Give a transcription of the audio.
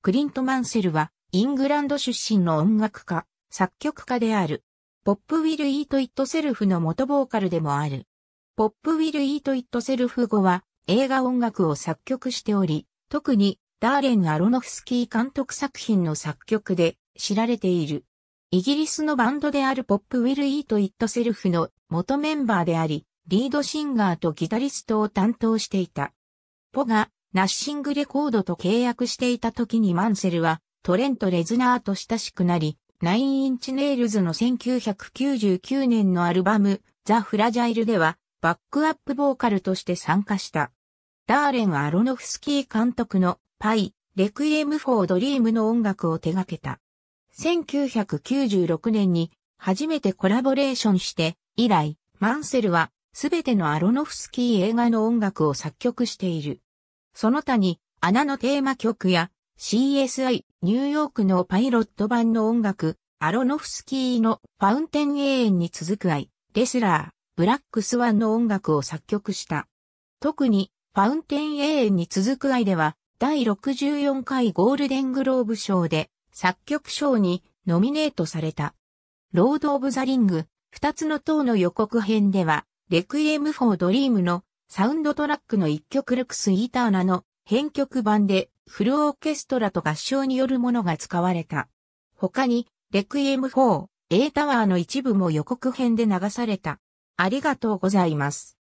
クリント・マンセルは、イングランド出身の音楽家、作曲家である。ポップ・ウィル・イート・イット・セルフの元ボーカルでもある。ポップ・ウィル・イート・イット・セルフ後は、映画音楽を作曲しており、特に、ダーレン・アロノフスキー監督作品の作曲で知られている。イギリスのバンドであるポップ・ウィル・イート・イット・セルフの元メンバーであり、リードシンガーとギタリストを担当していた。ポがナッシングレコードと契約していた時にマンセルはトレント・レズナーと親しくなり、ナインインチネイルズの1999年のアルバムザ・フラジャイルではバックアップボーカルとして参加した。ダーレン・アロノフスキー監督のパイ、レクイエム・フォー・ドリームの音楽を手掛けた。1996年に初めてコラボレーションして以来、マンセルはすべてのアロノフスキー映画の音楽を作曲している。その他に、穴のテーマ曲や CSI ニューヨークのパイロット版の音楽、アロノフスキーのファウンテン永遠に続く愛、レスラー、ブラックスワンの音楽を作曲した。特に、ファウンテン永遠に続く愛では、第64回ゴールデングローブ賞で作曲賞にノミネートされた。ロード・オブ・ザ・リング、二つの塔の予告編では、レクイエム・フォー・ドリームのサウンドトラックの一曲ルクス・イーターナの編曲版でフルオーケストラと合唱によるものが使われた。他に、レクイエム4、A タワーの一部も予告編で流された。ありがとうございます。